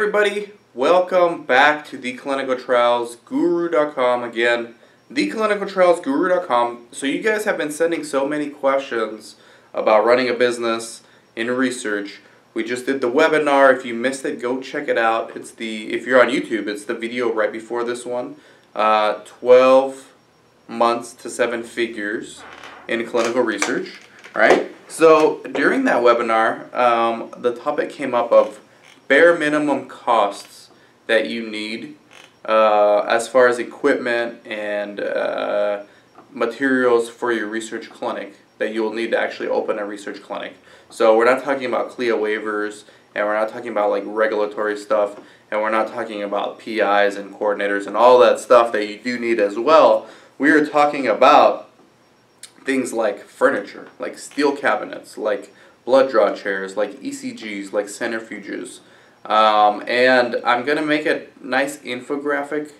everybody, welcome back to theclinicaltrialsguru.com again. Theclinicaltrialsguru.com. So you guys have been sending so many questions about running a business in research. We just did the webinar. If you missed it, go check it out. It's the if you're on YouTube, it's the video right before this one. Uh, 12 months to seven figures in clinical research. All right. So during that webinar, um, the topic came up of bare minimum costs that you need uh, as far as equipment and uh, materials for your research clinic that you'll need to actually open a research clinic. So we're not talking about CLIA waivers and we're not talking about like regulatory stuff and we're not talking about PIs and coordinators and all that stuff that you do need as well. We are talking about things like furniture, like steel cabinets, like blood draw chairs, like ECGs, like centrifuges, um, and I'm going to make a nice infographic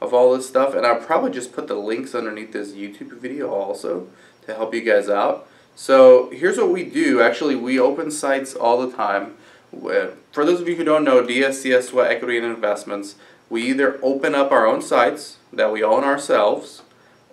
of all this stuff, and I'll probably just put the links underneath this YouTube video also to help you guys out. So here's what we do. Actually, we open sites all the time. For those of you who don't know, DSCS Sweat Equity and Investments, we either open up our own sites that we own ourselves,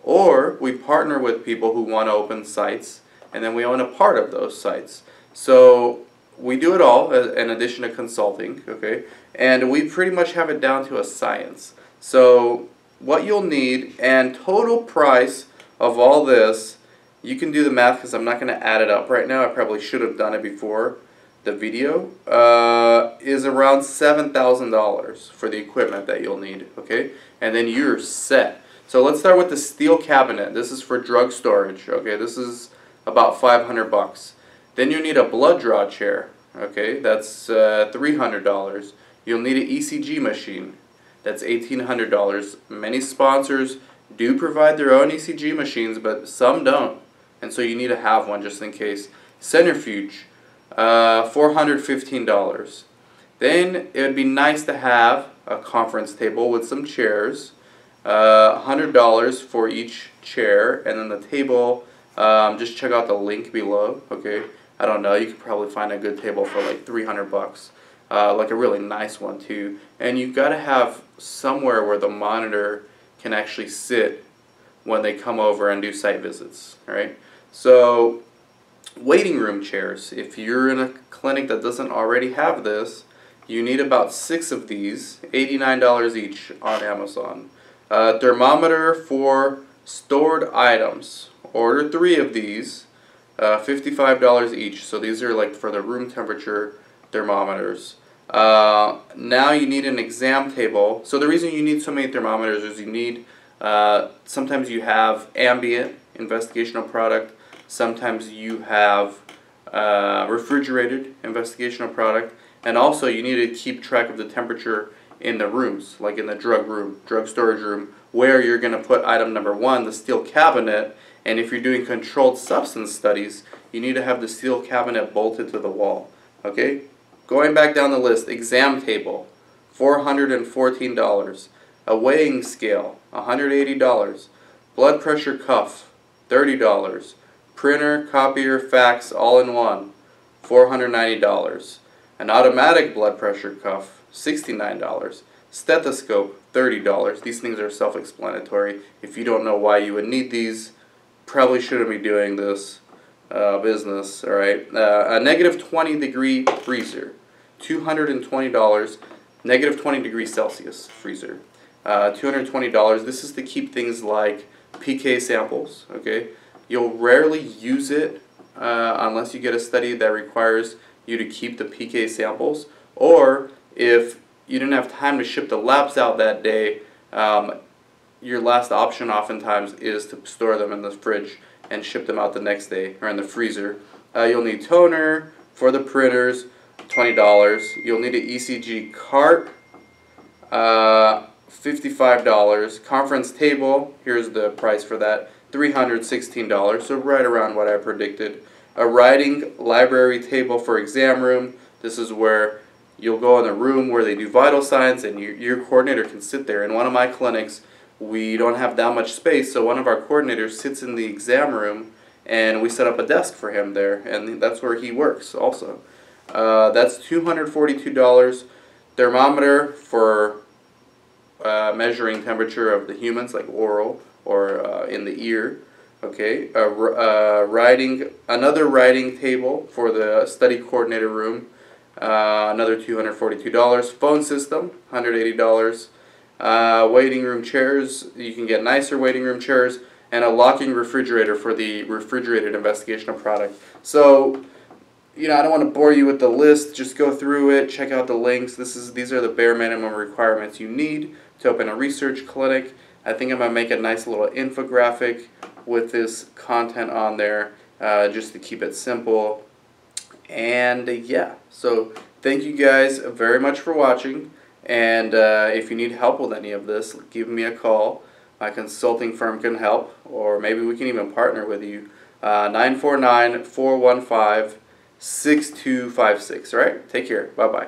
or we partner with people who want to open sites, and then we own a part of those sites. So we do it all uh, in addition to consulting, okay? And we pretty much have it down to a science. So what you'll need and total price of all this, you can do the math because I'm not going to add it up right now. I probably should have done it before the video, uh, is around $7,000 for the equipment that you'll need, okay? And then you're set. So let's start with the steel cabinet. This is for drug storage, okay? This is about 500 bucks. Then you need a blood draw chair. Okay, that's uh, $300. You'll need an ECG machine. That's $1,800. Many sponsors do provide their own ECG machines, but some don't. And so you need to have one just in case. Centrifuge, uh, $415. Then it would be nice to have a conference table with some chairs. Uh, $100 for each chair. And then the table, um, just check out the link below. Okay. I don't know, you could probably find a good table for like 300 bucks. Uh, like a really nice one too. And you've got to have somewhere where the monitor can actually sit when they come over and do site visits, right? So waiting room chairs. If you're in a clinic that doesn't already have this, you need about six of these, $89 each on Amazon. Uh, thermometer for stored items. Order three of these uh, $55 each. So these are like for the room temperature thermometers. Uh, now you need an exam table. So the reason you need so many thermometers is you need, uh, sometimes you have ambient investigational product, sometimes you have uh, refrigerated investigational product, and also you need to keep track of the temperature in the rooms, like in the drug room, drug storage room, where you're going to put item number one, the steel cabinet, and if you're doing controlled substance studies, you need to have the steel cabinet bolted to the wall. Okay? Going back down the list, exam table, $414. A weighing scale, $180. Blood pressure cuff, $30. Printer, copier, fax, all in one, $490. An automatic blood pressure cuff, $69. Stethoscope, $30. These things are self-explanatory. If you don't know why you would need these, probably shouldn't be doing this uh, business, all right? Uh, a negative 20 degree freezer, $220, negative 20 degrees Celsius freezer, uh, $220. This is to keep things like PK samples, okay? You'll rarely use it uh, unless you get a study that requires you to keep the PK samples, or if you didn't have time to ship the labs out that day, um, your last option oftentimes is to store them in the fridge and ship them out the next day or in the freezer. Uh, you'll need toner for the printers, $20. You'll need an ECG cart, uh, $55. Conference table, here's the price for that, $316, so right around what I predicted. A writing library table for exam room. This is where you'll go in the room where they do vital signs and your, your coordinator can sit there. In one of my clinics, we don't have that much space, so one of our coordinators sits in the exam room and we set up a desk for him there, and that's where he works also. Uh, that's $242. thermometer for uh, measuring temperature of the humans, like oral or uh, in the ear. Okay, a uh, writing another writing table for the study coordinator room. Uh, another two hundred forty-two dollars. Phone system, hundred eighty dollars. Uh, waiting room chairs. You can get nicer waiting room chairs and a locking refrigerator for the refrigerated investigational product. So you know, I don't want to bore you with the list. Just go through it, check out the links. This is these are the bare minimum requirements you need to open a research clinic. I think I'm gonna make a nice little infographic with this content on there, uh, just to keep it simple. And uh, yeah, so thank you guys very much for watching. And uh, if you need help with any of this, give me a call. My consulting firm can help, or maybe we can even partner with you. Uh, 949 415 6256. All right? Take care. Bye bye.